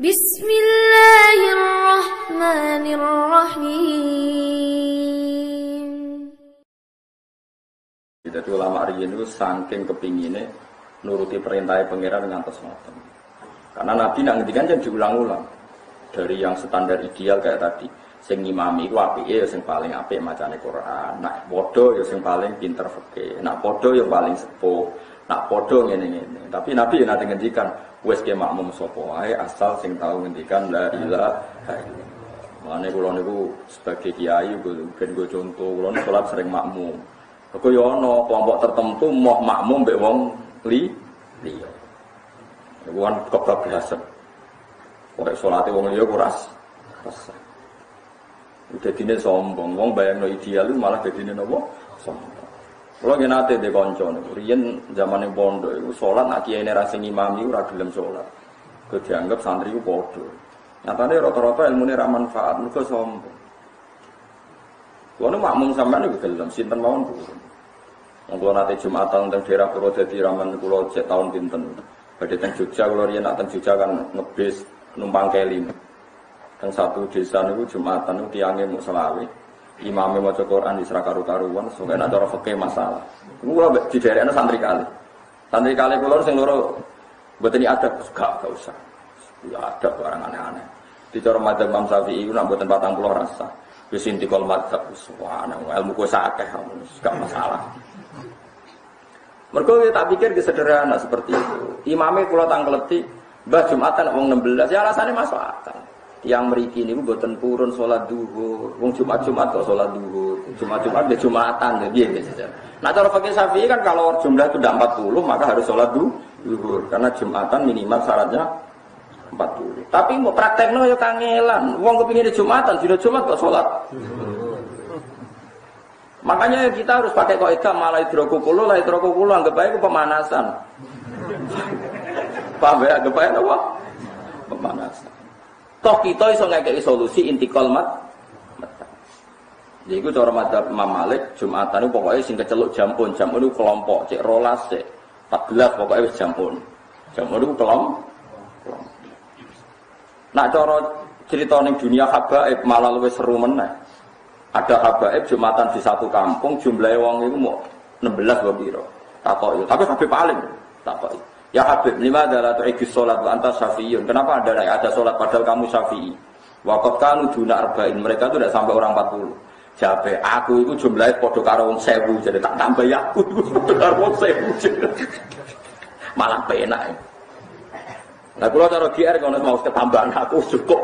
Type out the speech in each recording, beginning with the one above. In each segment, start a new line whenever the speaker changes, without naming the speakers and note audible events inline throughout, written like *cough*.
Bismillahirrahmanirrahim.
Jadi ulama hari ini, saking kepinginnya, nuruti perintahnya pangeran ngantos ngoten. Karena Nabi nak ngendikan jadi diulang-ulang dari yang standar ideal kayak tadi. Sing imami ku apike ya sing paling apik macamnya Quran. Nak bodoh ya sing paling pinter fikih. Nak bodoh ya paling sepuh. Nak podo ngene-ngene. Tapi Nabi ya nanti ngendikan wis ke makmum sapa asal sing tau ngendikan la ilaha illallah. Mane kula niku sebagai kiai ben go contoh kula niku salat sering makmum. Kok yo kelompok tertentu mau makmum mbek wong li liya. Iku kan kebablasan. Kok salate wong liya resah. Udah dine sombong, wong bayangno ideal malah dadine napa? Sombong. Kalau nggih nate de kanca niku, riyen zamane pondok iku salat nak kiai ra sing imami ora gelem salat. Kok dianggap santri ku padha. Nyatane rata-rata ilmune ra manfaat, mergo sombong. Kulo makmum sampean niku gelem sinten mawon Bu. Wong kula nate Jumatan teng daerah Purwodadi ramen kula cek tahun pinten. Badhe teng Jogja kula riyen nak Jogja kan ngebis numpang kelim. Teng satu desa niku Jumatan niku tiange mung selawe. Imame maca Quran di serak karu-karuan, sok nek cara masalah. Kula di daerahnya santri kali. Santri kali kula sing loro mboten ada gak gak usah. Ya ada barang aneh-aneh. Di cara madzhab Imam Syafi'i itu nak mboten 40 rasa. Wis intikal madzhab subhanallah ilmu ku sakeh gak masalah. Mergo tak pikir sederhana seperti itu. Imame kula tangkleti Mbah Jumatan wong 16 ya alasannya masuk akal. Yang meriki ini buatan purun sholat duhur. Wong Jumat Jumat kok sholat duhur. Jumat Jumat dia Jumatan ya biar saja. Nah cara pakai Syafi'i kan kalau jumlah itu tidak 40 maka harus sholat duhur karena Jumatan minimal syaratnya 40. Tapi mau praktekno ya kangelan. Wong kepingin di Jumatan, sudah Jumat kok sholat. Makanya kita harus pakai kaidah malah hidrokupulu, lah hidrokupulu anggap baik pemanasan. *laughs* Paham ya? Anggap baik apa? Toh kita iso ngekei solusi intikal mat. Jadi itu cara madzhab Imam Malik Jumatan itu pokoknya sing keceluk jampun, jampun itu kelompok, cek rolas, cek 14 pokoknya wis jampun. Jampun itu kelompok. Nak cara cerita ning dunia habaib malah luwih seru meneh. Ada habaib Jumatan di satu kampung jumlahnya wong itu mau 16 wae piro. Takoki, tapi kabeh paling takoki. Ya Habib, lima adalah tu'igis sholat wa anta syafi'iyun. Kenapa ada ada sholat padahal kamu syafi'i? Wakot kanu duna arba'in. Mereka itu tidak sampai orang 40. Jabe, aku itu jumlahnya podo karo wong sewu. Jadi tak tambah ya aku itu *laughs* podo karo sewu. Malah penak. Nah, kalau cara GR kalau mau ketambahan aku cukup.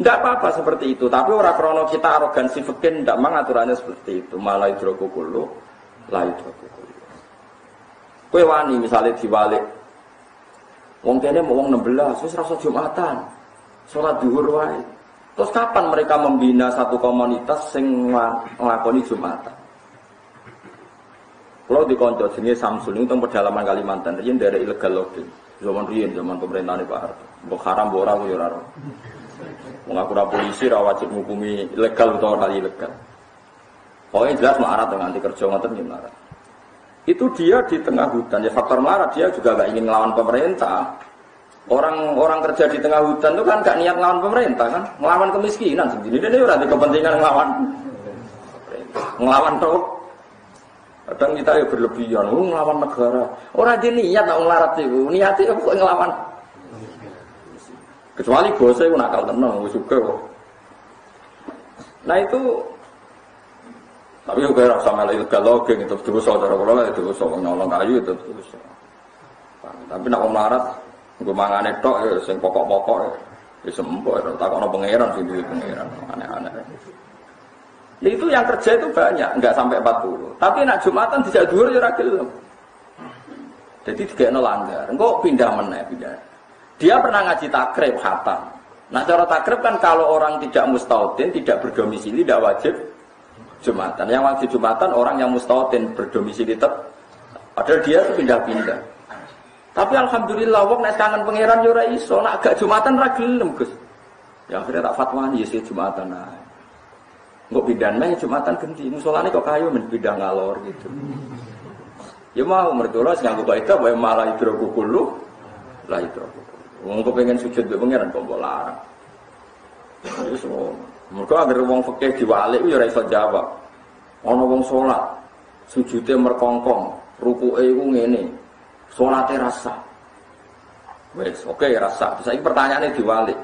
Tidak apa-apa seperti itu. Tapi orang krono kita arogansi fikir tidak mengaturannya seperti itu. Malah hidrokukulu, lah hidrokukulu. Kue wani misalnya diwalik. Wong kene mau wong 16, wis rasa Jumatan. Salat zuhur wae. Terus kapan mereka membina satu komunitas sing nglakoni Jumatan? Kalau di konco jenenge Samsul ini tentang pedalaman Kalimantan, riyen dari ilegal logging. Zaman riyen zaman pemerintahan Pak Harto. Mbok haram mbok. Mengaku polisi ra wajib ngukumi ilegal utawa ora ilegal. Pokoknya jelas marat dengan anti kerja ngoten ya. Itu dia di tengah hutan ya faktor marat dia juga gak ingin melawan pemerintah. Orang-orang kerja di tengah hutan itu kan gak niat melawan pemerintah kan, melawan kemiskinan sendiri. Ini udah kepentingan melawan, melawan tuh. Kadang kita ya berlebihan, oh, ngelawan negara. Orang dia niat nak ngelarat itu, niat itu kok ngelawan. Kecuali bosnya itu nakal tenang, suka kok. Nah itu tapi juga rasa malah ilegal logeng itu dosa cara kula itu dosa nyolong kayu itu dosa. Tapi nak wong larat nggo mangane tok ya sing pokok-pokok ya wis empuk ya takono pangeran sing duwe pangeran aneh-aneh. Itu yang kerja itu banyak, enggak sampai 40. Tapi nak Jumatan tidak dhuwur ya ora gelem. Jadi dikene langgar. Engko pindah meneh pindah. Dia pernah ngaji takrib khatam. Nah cara takrib kan kalau orang tidak mustaudin, tidak berdomisili, tidak wajib Jumatan. Yang wajib Jumatan orang yang mustautin berdomisili tetap. Padahal dia itu pindah-pindah. Tapi alhamdulillah wong nek kangen pangeran yo ora iso, nek gak Jumatan ra gelem, Gus. Ya akhirnya tak fatwa ya Jumatan ae. Engko pindah nang Jumatan ganti, musolane kok kayu men pindah ngalor gitu. Ya mau mertua sing nganggo kaidah wae malah hidrokukulu lah hidrokukulu. Wong pengen sujud mbek pangeran kok larang. Wis ngono. Mergo agar wong fikih diwalik ya ora iso jawab. Ana wong sujude merkongkong, rukuke iku ngene. Salate rasa. Wes, oke okay, rasa. Saiki pertanyaane diwalik.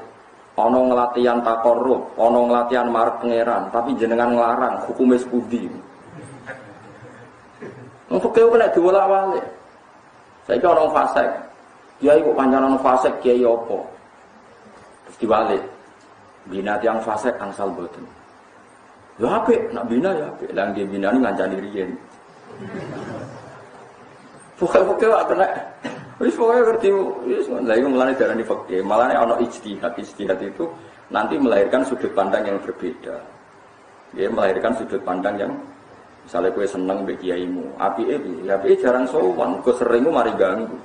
Ana ngelatihan takorup, ana ngelatihan marep pangeran, tapi jenengan nglarang hukume sepudi. Wong fikih kok nek diwolak-walik. Saiki ana wong fasik. Kiai kok panjaran fasik kiai apa? Terus diwalik. Bina tiang fasik angsal boten. Ya apik, nak bina ya apik. Lah nggih bina ni ngancani riyen. Pokoknya wak kena. Wis pokoknya ngerti wis lha iku mulane darani fikih. Malane ana ijtihad. Ijtihad itu nanti melahirkan sudut pandang yang berbeda. Dia melahirkan sudut pandang yang misalnya kue seneng mbek kiaimu, api itu, ya api jarang sowan, kue sering mari ganggu.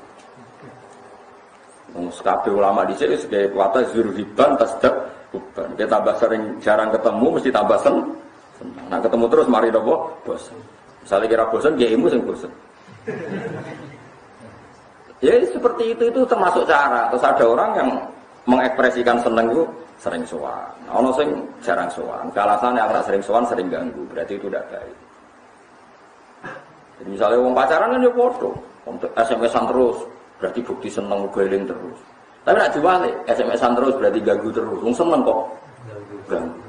Wong ulama di sini sebagai kata zurhiban tasdak bukan. Kita tambah sering jarang ketemu mesti tambah sen. Nah ketemu terus mari dobo bosan. Misalnya kira bosan, dia imu sing bosan. ya seperti itu itu termasuk cara. Terus ada orang yang mengekspresikan seneng itu sering sowan. Nah, ono sing jarang sowan. Kalasan yang sering sowan sering ganggu. Berarti itu tidak baik. Jadi misalnya wong pacaran kan ya foto, SMS-an terus, berarti bukti seneng guling terus. Tapi nak diwalik, SMS-an terus berarti ganggu terus. Wong seneng kok. Ganggu.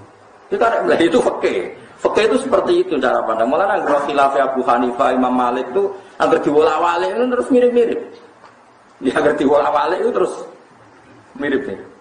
Kita ada itu oke. Oke itu seperti itu cara pandang. Malah nggak khilaf Abu Hanifah, Imam Malik itu agar diwolak walik itu terus mirip-mirip. Ya agar diwolak walik itu terus mirip-mirip.